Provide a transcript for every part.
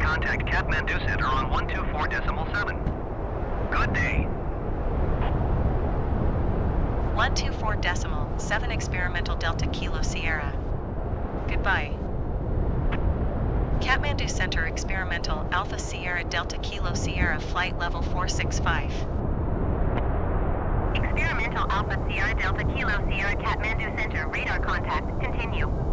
contact Kathmandu Center on 124.7. Good day. 124.7 Experimental Delta Kilo Sierra. Goodbye. Kathmandu Center Experimental Alpha Sierra Delta Kilo Sierra Flight Level 465. Experimental Alpha Sierra Delta Kilo Sierra Kathmandu Center radar contact. Continue.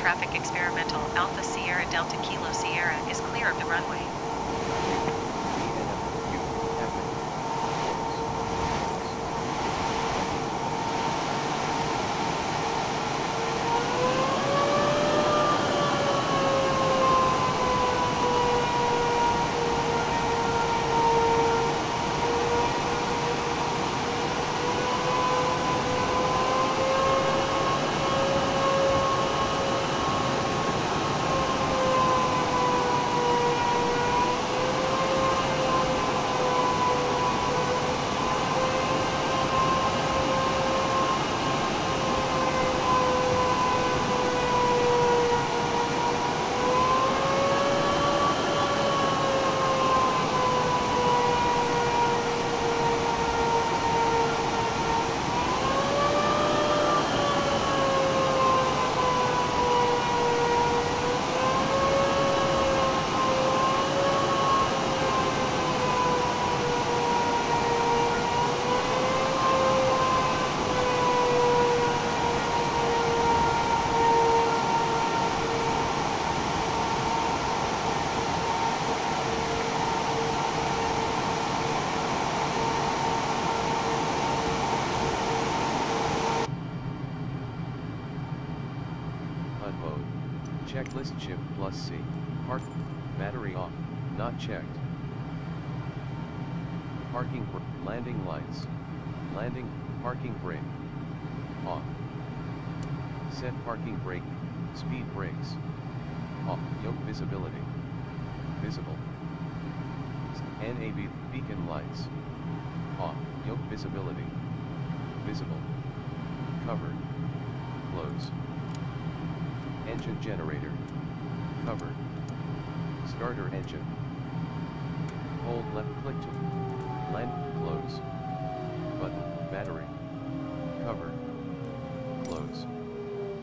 Traffic experimental Alpha Sierra Delta Kilo Sierra is clear of the runway. VNFQ, Captain. Unload. Checklist chip plus C. Park. Battery off. Not checked. Parking landing lights. Landing, parking brake. Off. Set parking brake, speed brakes. Off. Yoke visibility. Visible. NAV beacon lights. Off. Yoke visibility. Visible. Covered. Close. Engine generator. Covered. Starter engine. Hold left click to land close. Button battery. Covered. Close.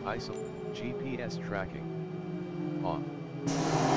ISO GPS tracking. Off.